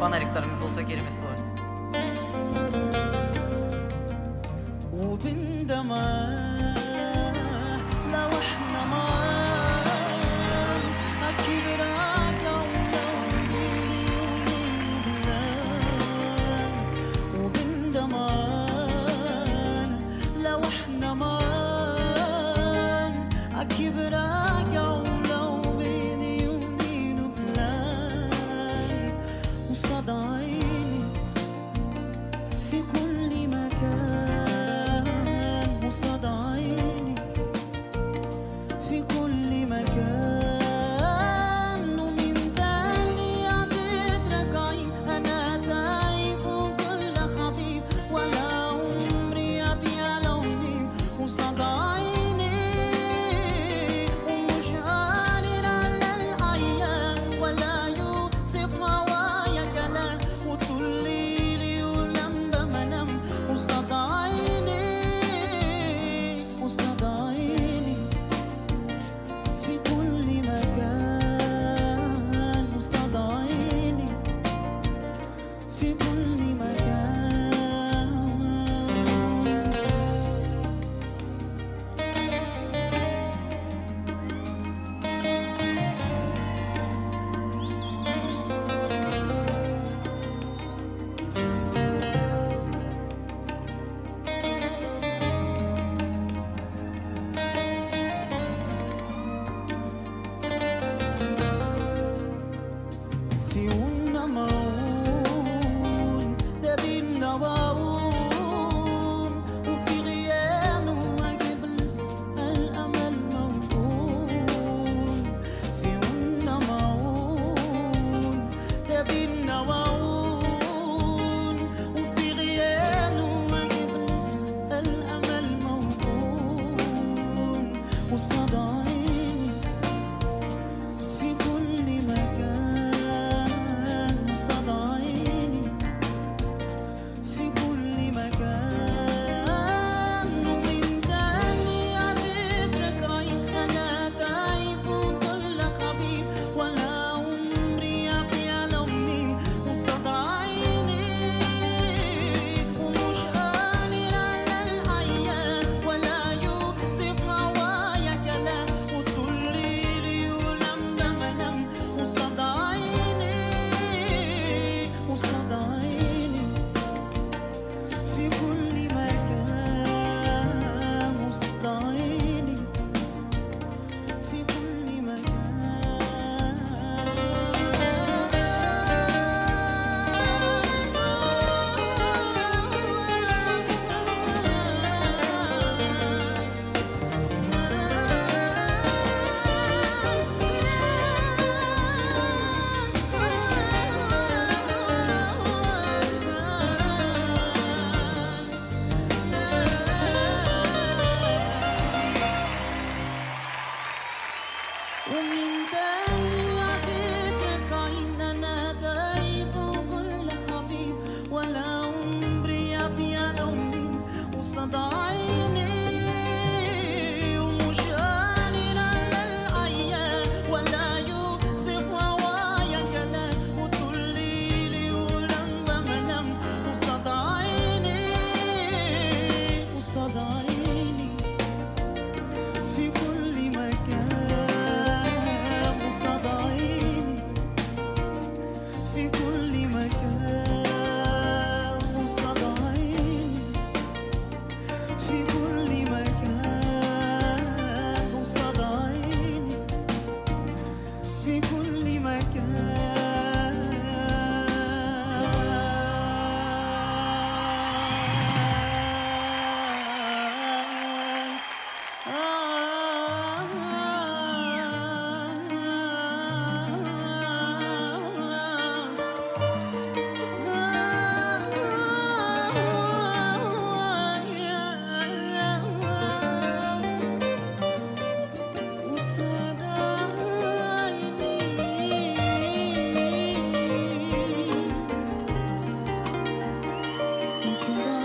fanariklarınız bolsa kerimet bolat وبندما لو إحنا ما وبندمان لو إحنا ما Fico 我明白。see the